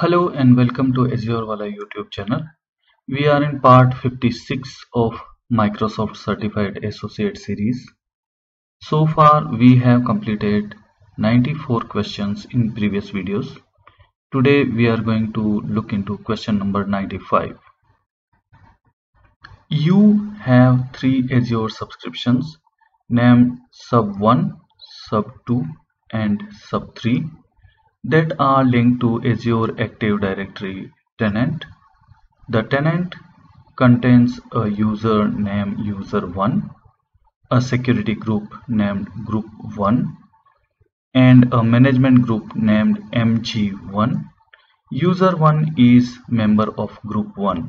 Hello and welcome to Azure Wala YouTube channel. We are in part 56 of Microsoft Certified Associate series. So far we have completed 94 questions in previous videos. Today we are going to look into question number 95. You have three Azure subscriptions named Sub 1, Sub 2 and Sub 3 that are linked to Azure Active Directory tenant. The tenant contains a user named user1, a security group named group1, and a management group named mg1. User1 is member of group 1.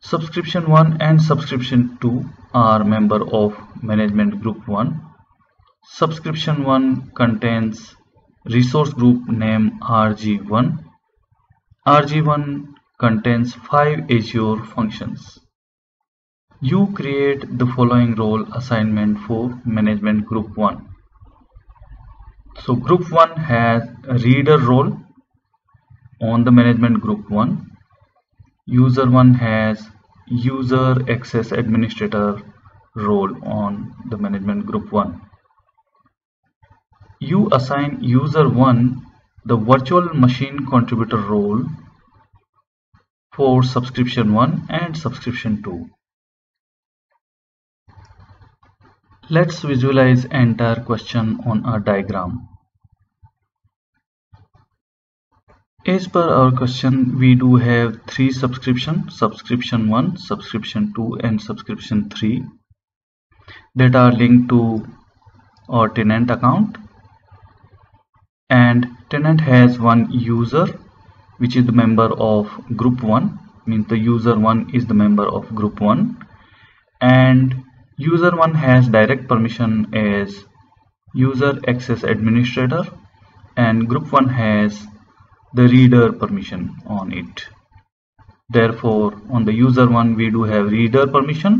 Subscription 1 and subscription 2 are member of management group 1. Subscription 1 contains resource group name rg1 rg1 contains five azure functions. You create the following role assignment for management group 1 so group 1 has a reader role on the management group 1 user 1 has user access administrator role on the management group 1 you assign user 1 the virtual machine contributor role for subscription 1 and subscription 2. Let's visualize entire question on a diagram. As per our question, we do have three subscriptions, subscription 1, subscription 2 and subscription 3 that are linked to our tenant account and tenant has one user which is the member of group 1 means the user 1 is the member of group 1 and user 1 has direct permission as user access administrator and group 1 has the reader permission on it. Therefore on the user 1 we do have reader permission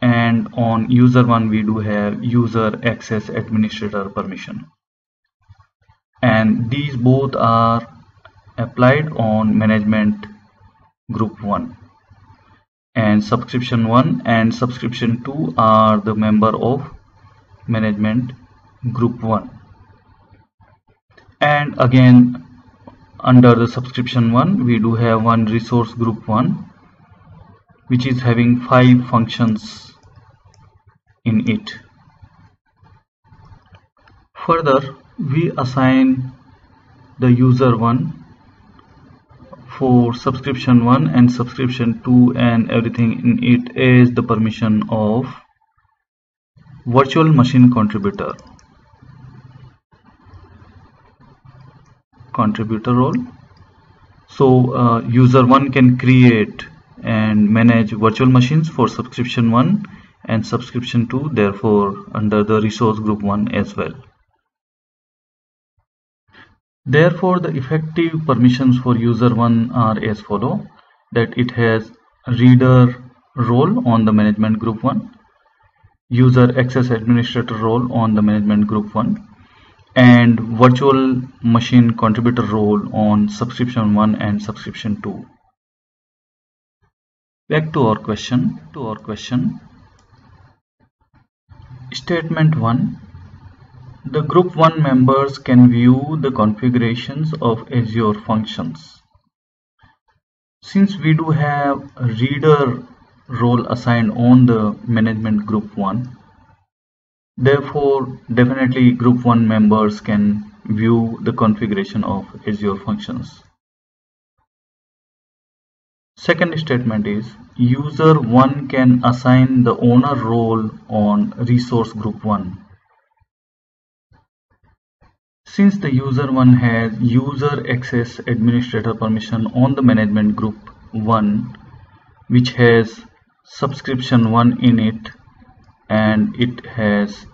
and on user 1 we do have user access administrator permission and these both are applied on management group 1 and subscription 1 and subscription 2 are the member of management group 1 and again under the subscription 1 we do have one resource group 1 which is having five functions in it. Further we assign the user 1 for subscription 1 and subscription 2 and everything in it as the permission of virtual machine contributor. Contributor role. So uh, user 1 can create and manage virtual machines for subscription 1 and subscription 2 therefore under the resource group 1 as well Therefore, the effective permissions for user 1 are as follow that it has reader role on the management group 1, user access administrator role on the management group 1 and virtual machine contributor role on subscription 1 and subscription 2. Back to our question, to our question. Statement 1 the Group 1 members can view the configurations of Azure functions. Since we do have a reader role assigned on the management group 1, therefore definitely group 1 members can view the configuration of Azure functions. Second statement is user 1 can assign the owner role on resource group 1 since the user 1 has user access administrator permission on the management group 1 which has subscription 1 in it and it has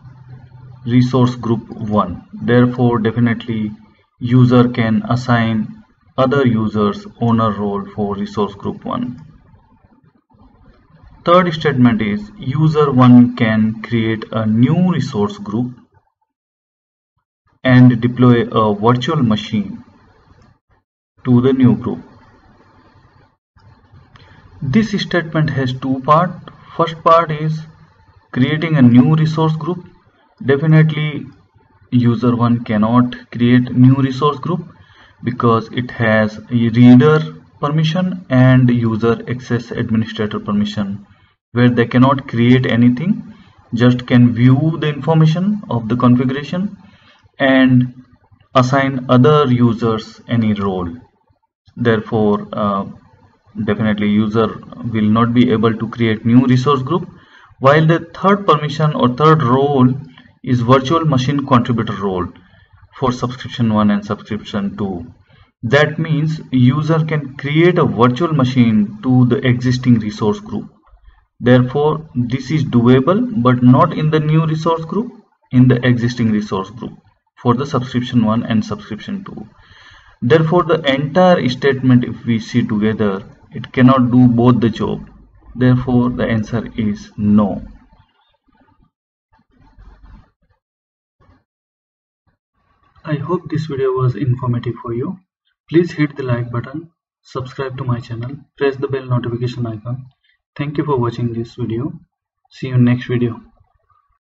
resource group 1 therefore definitely user can assign other users owner role for resource group 1 third statement is user 1 can create a new resource group and deploy a virtual machine to the new group. This statement has two parts. First part is creating a new resource group. Definitely user 1 cannot create new resource group because it has a reader permission and user access administrator permission where they cannot create anything just can view the information of the configuration and assign other users any role. Therefore uh, definitely user will not be able to create new resource group while the third permission or third role is virtual machine contributor role for subscription 1 and subscription 2 that means user can create a virtual machine to the existing resource group. Therefore this is doable but not in the new resource group in the existing resource group for the subscription 1 and subscription 2 therefore the entire statement if we see together it cannot do both the job therefore the answer is no I hope this video was informative for you. Please hit the like button, subscribe to my channel, press the bell notification icon. Thank you for watching this video. See you next video.